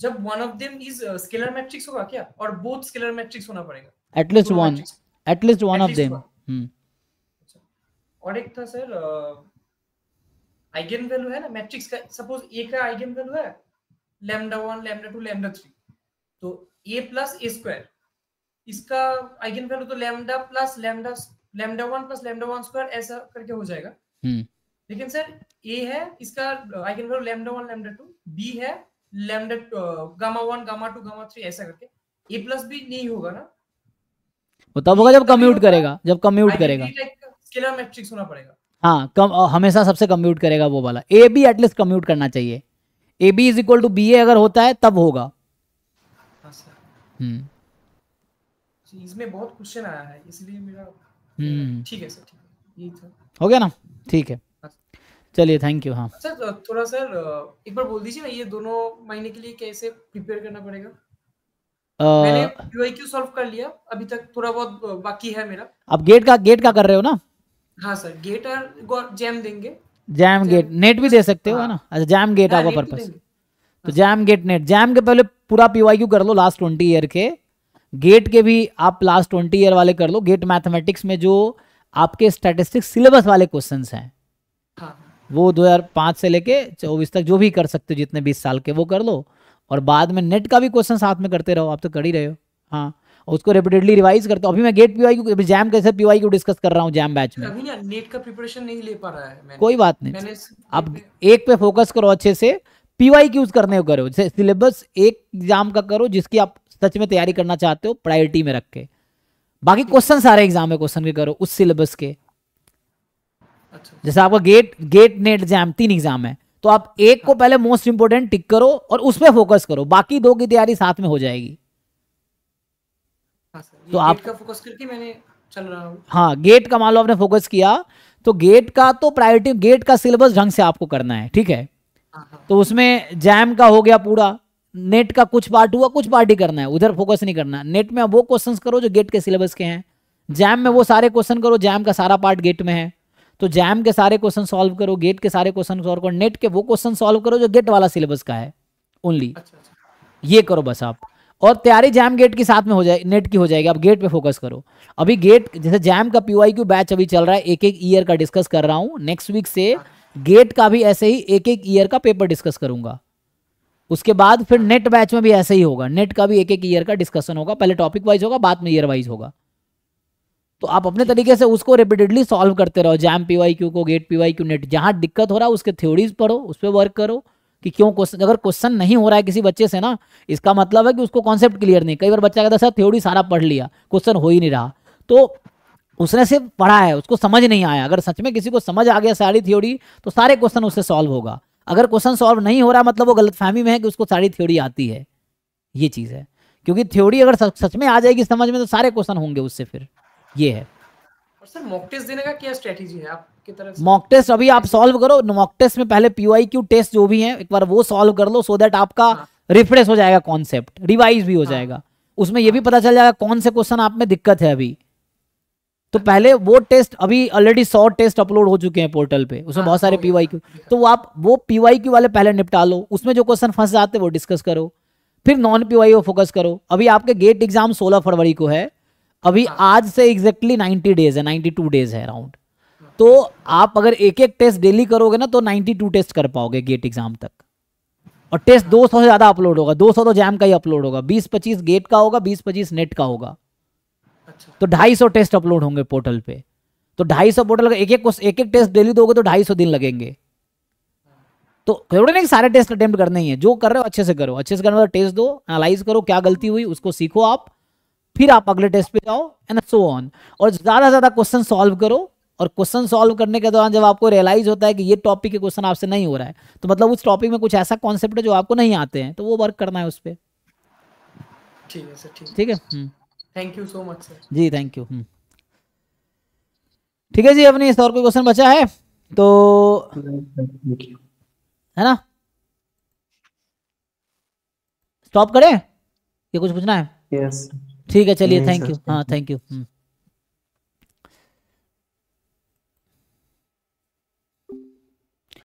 जब one of them is scalar matrix होगा क्या? और बोथ स्केलर मैट्रिक्स होना पड़ेगा। At least one at least one of them और एक था सर आइगन वैल्यू है ना? मैट्रिक्स का सपोज़ ए का आइगन वैल्यू है lambda one lambda two lambda three तो ए प्लस ए स्क्वायर इसका आइगन वैल्यू तो lambda plus lambda lambda one plus lambda one square ऐसा करके हो जाएगा। हम्म। लेकिन सर ए है इसका eigen value lambda one lambda two B है lambda gamma one gamma two gamma three ऐसा करके। ए प्लस बी नहीं होगा ना? वो तब होगा जब कम्यूट करेगा जब कम्यूट करेगा। स्केलर मैट्रिक्स होना पड़ेगा। हाँ कम हमेशा सबसे कम्यूट करेगा वो वाला। ए बी एटलीस्ट कम्यूट करना चाहिए। A B is equal to B A अगर होता है तब होगा। हाँ हम्म। इसमें बहुत क्वेश्चन आया है इसलिए मेरा हम्म। ठीक है सर ठीक है। हो गया ना? ठीक है। चलिए थैंक यू हाँ। सर थोड़ा सर एक बार बोल दीजिए ना ये दोनों महीने के लिए कैसे प्रिपेयर करना पड़ेगा? मैंने पीवाईक्यू सॉल्व कर लिया अभी तक थोड़ा बहुत बाकी है मेरा। अब गेट का गेट का कर रहे हो ना? हाँ सर गेट और जैम देंगे। जैम गेट नेट भी दे सकते हो है। ना? अच्छा जैम गेट आपका पर्पस तो जैम गेट नेट जैम के पहले पूरा पीवाईक्यू कर लो लास्ट ट्वेंटी ईयर के। गेट के भी आप लास्ट ट्वेंटी ईयर वाले कर लो। गेट मैथमेटिक्स में जो आपके स्टैटिस्टिक्स सिलेबस वाले क्वेश्चंस हैं हाँ। वो 2005 से लेके चौबीस तक जो भी कर सकते हो जितने 20 साल के वो कर लो। और बाद में नेट का भी क्वेश्चन साथ में करते रहो आप तो कर ही रहे हो। हाँ उसको रिपीटेडली रिवाइज करते हो। अभी मैं गेट पीवाई को जैम कैसे पीवाई को डिस्कस कर रहा हूँ जैम बैच में? अभी ना नेट का प्रिपरेशन नहीं ले पा रहा है मैंने। कोई बात नहीं। आप एक पे फोकस करो अच्छे से। पीवाई यूज़ करने को करो। जैसे सिलेबस एक एग्ज़ाम का करो जिसकी आप सच में तैयारी करना चाहते हो प्रायोरिटी में रख के। बाकी क्वेश्चन सारे एग्ज़ाम में क्वेश्चन के करो उस सिलेबस के। अच्छा। जैसे आपका गेट गेट नेट एग्ज़ाम तीन एग्ज़ाम है तो आप एक को पहले मोस्ट इंपोर्टेंट टिक करो और उस पर फोकस करो। बाकी दो की तैयारी साथ में हो जाएगी। हाँ तो आप का फोकस करके मैंने चल रहा हूँ। हाँ गेट का मान लो आपने फोकस किया तो गेट का तो प्रायोरिटी गेट का सिलेबस ढंग से आपको करना है ठीक है? हाँ, हाँ। तो उसमें जैम का हो गया पूरा नेट का कुछ पार्ट हुआ कुछ पार्ट ही करना है उधर फोकस नहीं करना। नेट में वो क्वेश्चंस करो जो गेट के सिलेबस के हैं। जैम में वो सारे क्वेश्चन करो जैम का सारा पार्ट गेट में है। तो जैम के सारे क्वेश्चन सॉल्व करो गेट के सारे क्वेश्चन सॉल्व करो नेट के वो क्वेश्चन सॉल्व करो जो गेट वाला सिलेबस का है ओनली अच्छा, अच्छा। ये करो बस आप। और तैयारी जैम गेट के साथ में हो जाए नेट की हो जाएगी आप गेट पे फोकस करो। अभी गेट जैसे जैम का पीवाई क्यू बैच अभी चल रहा है एक एक ईयर का डिस्कस कर रहा हूँ। नेक्स्ट वीक से गेट का भी ऐसे ही एक एक ईयर का पेपर डिस्कस करूँगा। उसके बाद फिर नेट बैच में भी ऐसे ही होगा। नेट का भी एक एक ईयर का डिस्कशन होगा। पहले टॉपिक वाइज होगा बाद में ईयर वाइज होगा। तो आप अपने तरीके से उसको रिपीटेडली सॉल्व करते रहो। जैम पीवाई क्यू को गेट पीवाई क्यू नेट जहाँ दिक्कत हो रहा है, उसके थ्योरीज पढ़ो, उस पर वर्क करो कि क्यों क्वेश्चन अगर क्वेश्चन नहीं हो रहा है किसी बच्चे से ना, इसका मतलब है कि उसको कॉन्सेप्ट क्लियर नहीं। कई बार बच्चा कहता सर थ्योरी सारा पढ़ लिया क्वेश्चन हो ही नहीं रहा। तो उसने सिर्फ़ पढ़ा है, उसको समझ नहीं आया। अगर सच में किसी को समझ आ गया सारी थ्योरी तो सारे क्वेश्चन उससे सॉल्व होगा। अगर क्वेश्चन सॉल्व नहीं हो रहा मतलब वो गलत फहमी में है कि उसको सारी थ्योरी आती है। ये चीज़ है। क्योंकि थ्योरी अगर सच में आ जाएगी समझ में तो सारे क्वेश्चन होंगे उससे फिर। ये है। सर मॉक टेस्ट देने का क्या स्ट्रेटजी है? आपकी तरफ़ से? मॉक टेस्ट अभी आप सॉल्व करो। मॉक टेस्ट में पहले टेस्ट जो भी है एक बार वो सॉल्व कर लो सो दैट आपका हाँ। रिफ्रेश हो जाएगा कॉन्सेप्ट रिवाइज भी हो हाँ। जाएगा। उसमें ये भी पता चल जाएगा कौन से क्वेश्चन आप में दिक्कत है अभी। तो पहले वो टेस्ट अभी ऑलरेडी सौ टेस्ट अपलोड हो चुके हैं पोर्टल पे। उसमें हाँ, बहुत सारे पीवाई क्यू तो वो आप वो पीवाई क्यू वाले पहले निपटा लो। उसमें जो क्वेश्चन फंस जाते हैं वो डिस्कस करो। फिर नॉन पीवाई फोकस करो। अभी आपके गेट एग्ज़ाम 16 फरवरी को है। अभी हाँ। आज से एग्जैक्टली नाइनटी डेज़ है नाइनटी टू डेज़ है अराउंड तो आप अगर एक एक टेस्ट डेली करोगे ना तो नाइनटी टू टेस्ट कर पाओगे गेट एग्ज़ाम तक। और टेस्ट दो सौ से ज़्यादा अपलोड होगा दो सौ तो जैम का ही अपलोड होगा बीस पच्चीस गेट का होगा बीस पच्चीस नेट का होगा। अच्छा। तो ढाई सौ टेस्ट अपलोड होंगे पोर्टल पे। तो ढाई सौ पोर्टल एक एक एक एक टेस्ट डेली दोगे तो ढाई सौ दिन लगेंगे। तो ज़रूरी नहीं सारे टेस्ट अटेम्प्ट करने ही है। जो कर रहे हो अच्छे से करो। अच्छे से करने टेस्ट दो एनालाइज करो क्या गलती हुई उसको सीखो आप। फिर आप अगले टेस्ट पे जाओ एंड सो ऑन और ज़्यादा से ज़्यादा क्वेश्चन सॉल्व करो और क्वेश्चन सॉल्व करने के दौरान जब आपको रियलाइज़ होता है कि ये टॉपिक के क्वेश्चन आपसे नहीं हो रहा है तो मतलब उस टॉपिक में कुछ ऐसा कॉन्सेप्ट है जो आपको नहीं आते हैं तो वो वर्क करना है उस पर ठीक है सर ठीक है। Thank you so much sir ji thank you hmm. ठीक है जी अपनी इस और कोई क्वेश्चन बचा है? तो है ना? स्टॉप करें? ये कुछ पूछना है? यस ठीक है चलिए थैंक यू हाँ थैंक यू